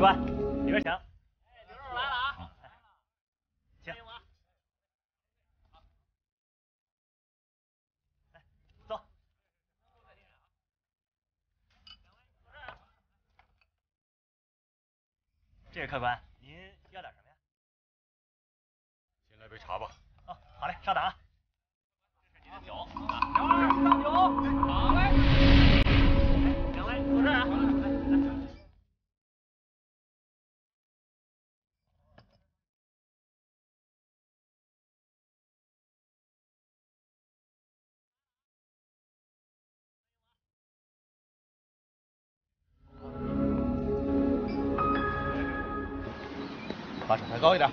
客官，里边请。牛肉来了啊！请。来，坐。这位客官，您要点什么呀？先来杯茶吧。哦，好嘞，稍等啊。这是您的酒啊，两位上酒。好嘞。把手抬高一点。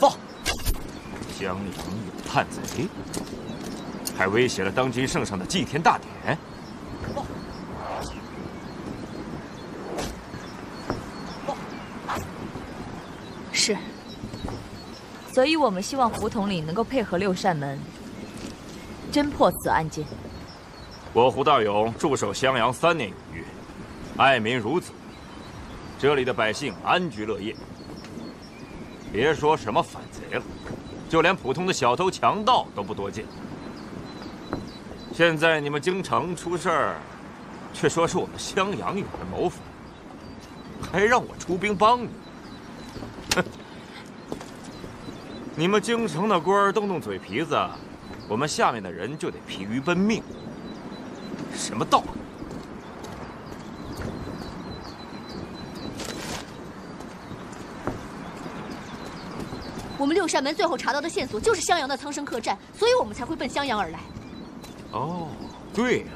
放！襄阳有叛贼，还威胁了当今圣上的祭天大典。放！放！是。所以我们希望胡统领能够配合六扇门，侦破此案件。我胡大勇驻守襄阳三年有余，爱民如子。这里的百姓安居乐业，别说什么反贼了，就连普通的小偷强盗都不多见。现在你们京城出事儿，却说是我们襄阳有人谋反，还让我出兵帮你。哼！你们京城的官动动嘴皮子，我们下面的人就得疲于奔命。什么道理？我们六扇门最后查到的线索就是襄阳的苍生客栈，所以我们才会奔襄阳而来。哦，对呀，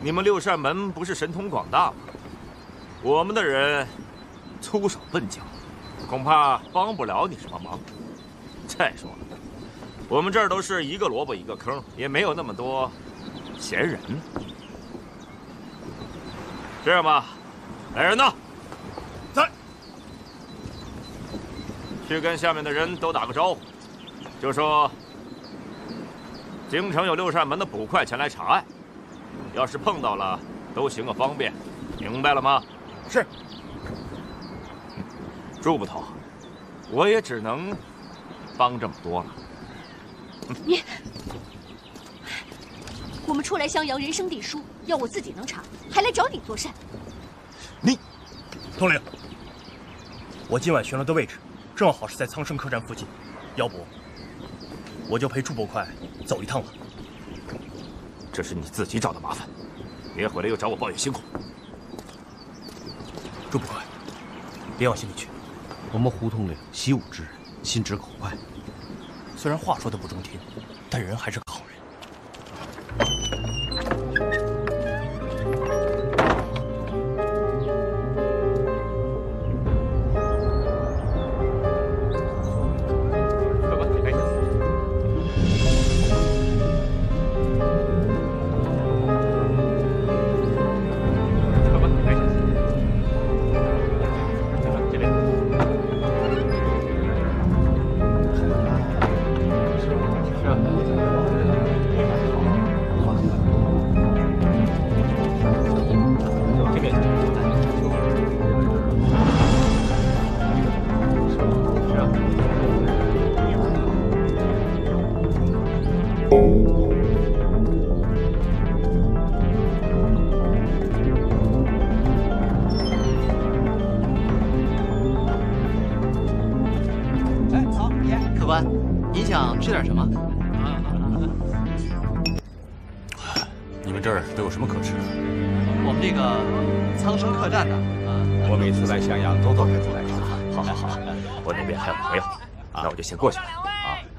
你们六扇门不是神通广大吗？我们的人粗手笨脚，恐怕帮不了你什么忙。再说了，我们这儿都是一个萝卜一个坑，也没有那么多闲人。这样吧，来人呐！去跟下面的人都打个招呼，就说京城有六扇门的捕快前来查案，要是碰到了，都行个方便，明白了吗？是。朱捕头，我也只能帮这么多了。你，我们初来襄阳，人生地疏，要我自己能查，还来找你作甚？你，统领，我今晚巡逻的位置。正好是在苍生客栈附近，要不我就陪朱捕快走一趟吧。这是你自己找的麻烦，别回来又找我抱怨辛苦。朱捕快，别往心里去。我们胡同里习武之人，心直口快，虽然话说的不中听，但人还是。先过去了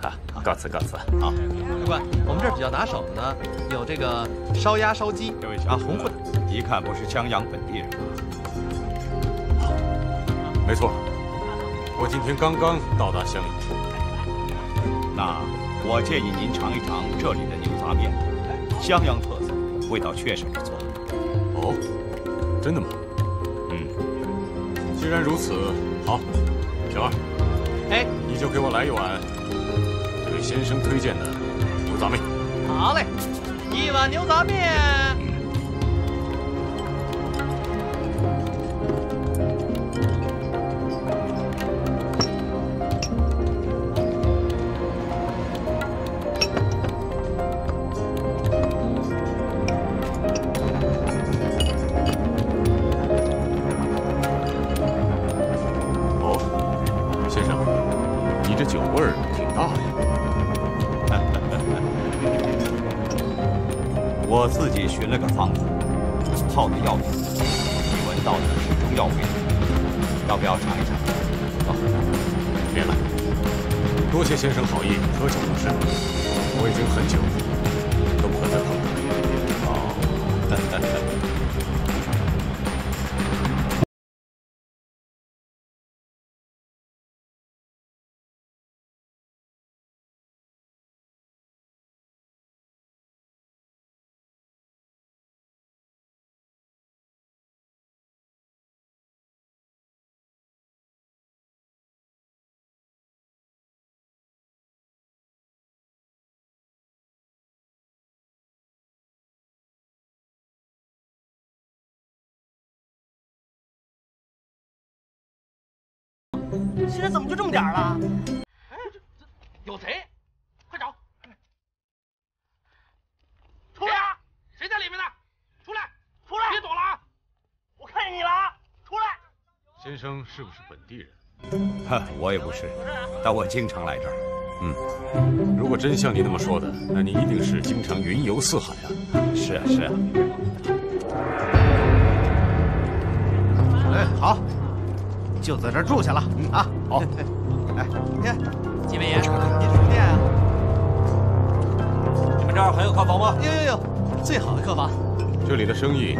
啊！啊，告辞告辞。好，客官，我们这儿比较拿手的呢，有这个烧鸭、烧鸡。这位啊，红烩，一看不是襄阳本地人吧？没错，我今天刚刚到达襄阳。那我建议您尝一尝这里的牛杂面，襄阳特色，味道确实不错。哦，真的吗？嗯，既然如此，好，小二。哎，你就给我来一碗这位先生推荐的牛杂面。好嘞，一碗牛杂面。我自己寻了个方子，泡的药品，你闻到的是中药味，要不要尝一尝？啊，别了，多谢先生好意，喝酒了事。我已经很久现在怎么就这么点了？哎，这这有贼！快找！出来！谁在里面呢？出来！出来！别躲了啊！我看见你了啊！出来！先生是不是本地人？哼，我也不是，但我经常来这儿。嗯，如果真像你那么说的，那你一定是经常云游四海啊！是啊，是啊。哎，好。就在这住下了啊！好，哎，你看，几位爷，您书店啊？你们这儿还有客房吗？有有有，最好的客房。这里的生意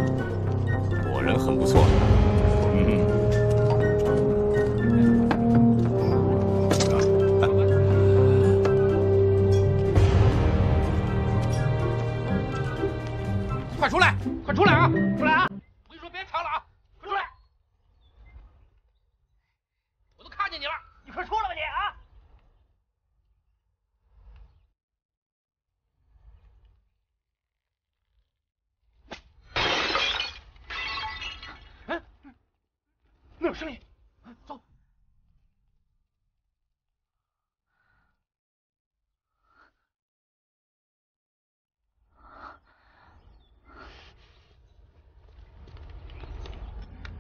果然很不错。嗯。快出来！快出来啊！出来啊！我跟你说，别藏了啊！快出来！我都看见你了，你快出来吧你啊！哎，那有声音，走。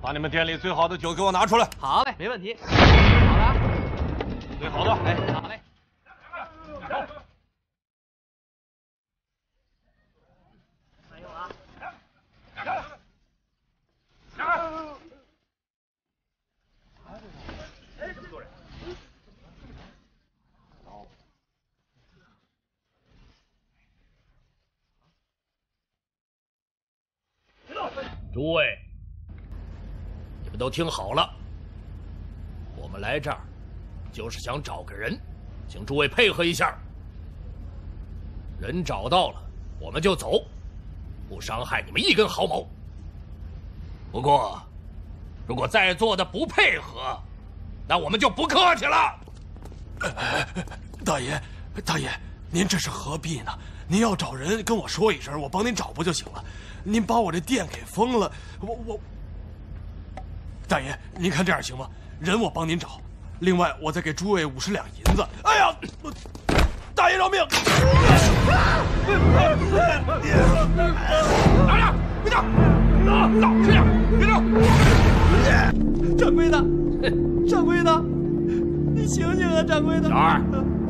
把你们店里最好的酒给我拿出来。好嘞，没问题。好了，最好的。哎，好嘞。没有啊。哎，这么多人。诸位，你们听好了，我们来这儿就是想找个人，请诸位配合一下。人找到了，我们就走，不伤害你们一根毫毛。不过，如果在座的不配合，那我们就不客气了。大爷，大爷，您这是何必呢？您要找人跟我说一声，我帮您找不就行了？您把我这店给封了，我我。大爷，您看这样行吗？人我帮您找，另外我再给诸位五十两银子。哎呀，我大爷饶命！拿着，别动，走，走，这样，别动。掌柜的，掌柜的，你醒醒啊，掌柜的！小二，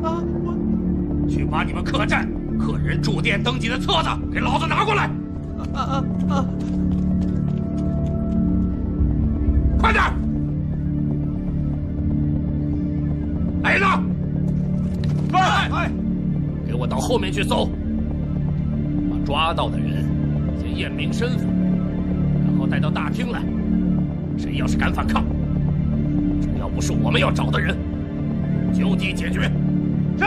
啊，我去把你们客栈客人住店登记的册子给老子拿过来。啊啊啊！快点！来人呐！快！给我到后面去搜，把抓到的人先验明身份，然后带到大厅来。谁要是敢反抗，只要不是我们要找的人，就地解决。是。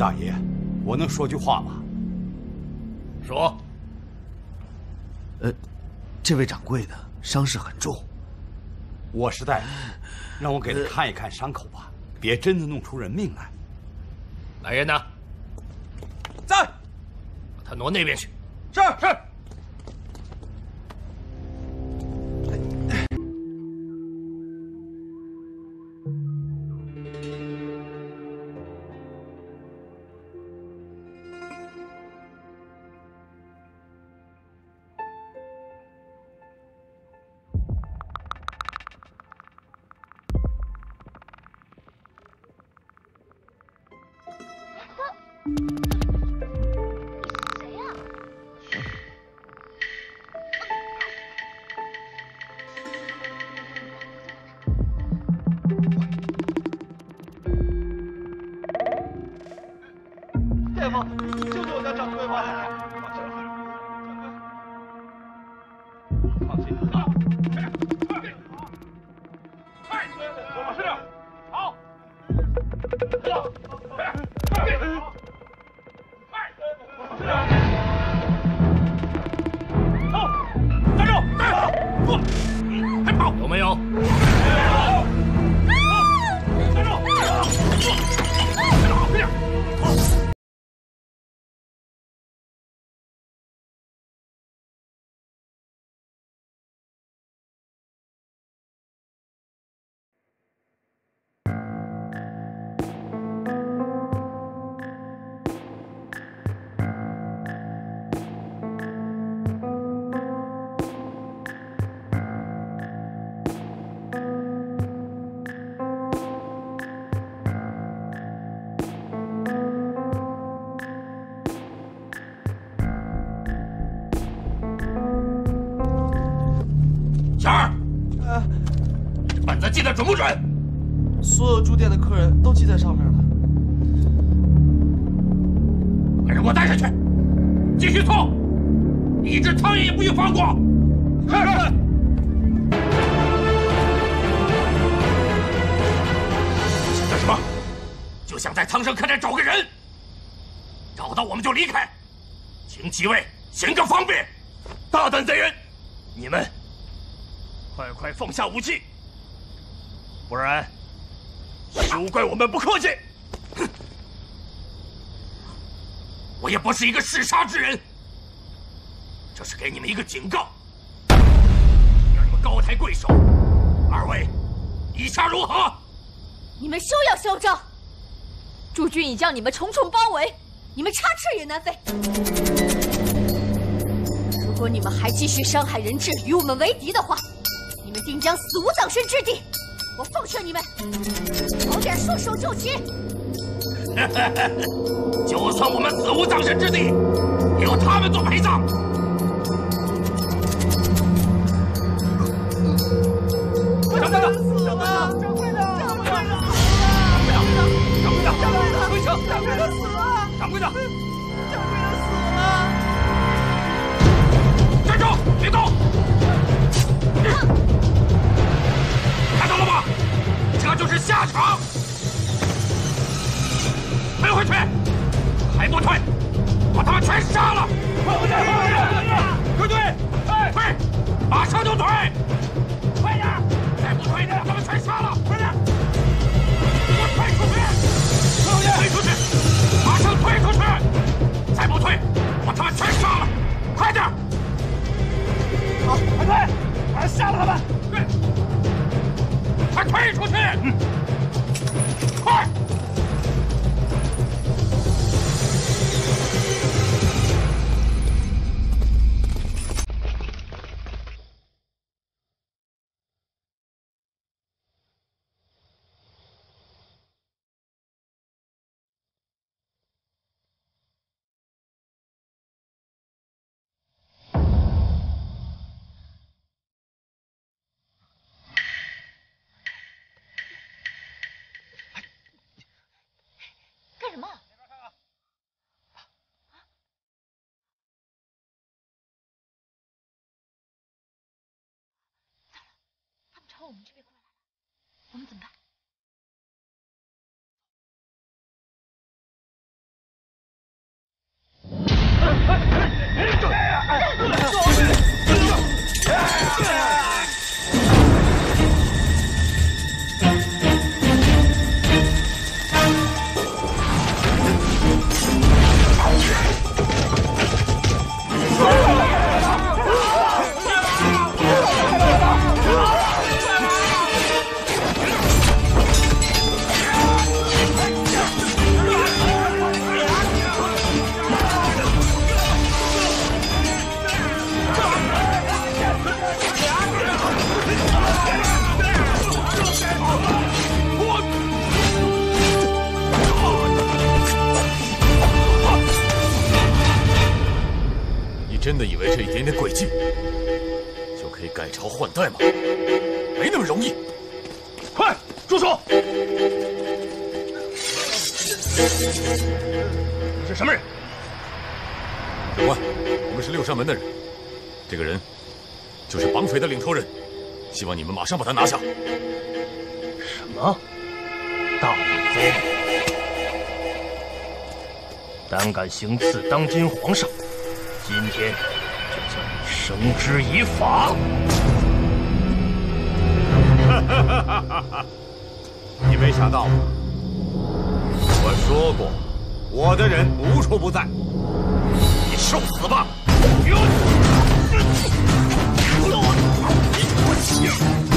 大爷，我能说句话吗？说。呃，这位掌柜的伤势很重，我是大夫，让我给他看一看伤口吧，别真的弄出人命来。来人呐！在。把他挪那边去。是是。有没有？记得准不准？所有住店的客人都记在上面了。把人给我带下去，继续搜，一只苍蝇也不许放过。是是。想干什么？就想在苍生客栈找个人，找到我们就离开，请几位行个方便。大胆贼人，你们快快放下武器，不然休怪我们不客气。哼我也不是一个嗜杀之人，这是给你们一个警告，让你们高抬贵手。二位，意下如何？你们休要嚣张！诸军已将你们重重包围，你们插翅也难飞。如果你们还继续伤害人质，与我们为敌的话，你们定将死无葬身之地。我奉劝你们，早点束手就擒。就算我们死无葬身之地，也有他们做陪葬。掌柜的，掌柜的！掌柜的，掌柜的，掌柜的，掌柜的，掌柜的！掌柜的死了！掌柜的，掌柜的是下场！我们这边过来了，我们怎么办？我们是六扇门的人。这个人就是绑匪的领头人，希望你们马上把他拿下。什么？大贼！胆敢行刺当今皇上，今天就叫你绳之以法！你没想到吧？我说过，我的人无处不在。受死吧！快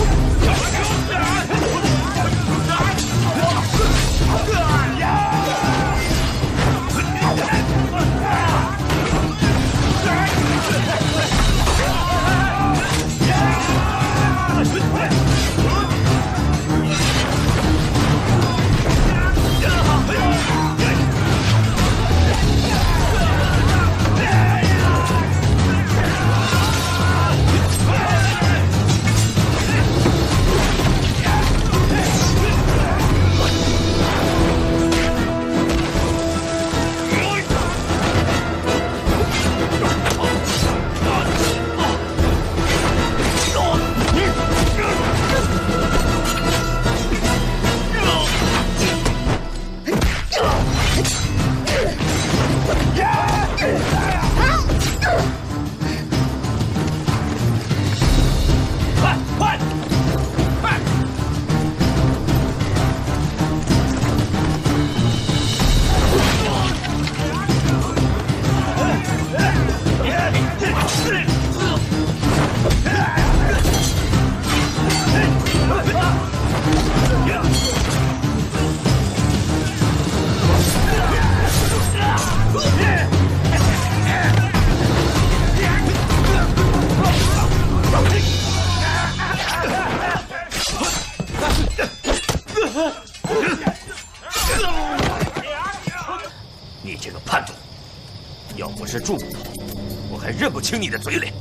你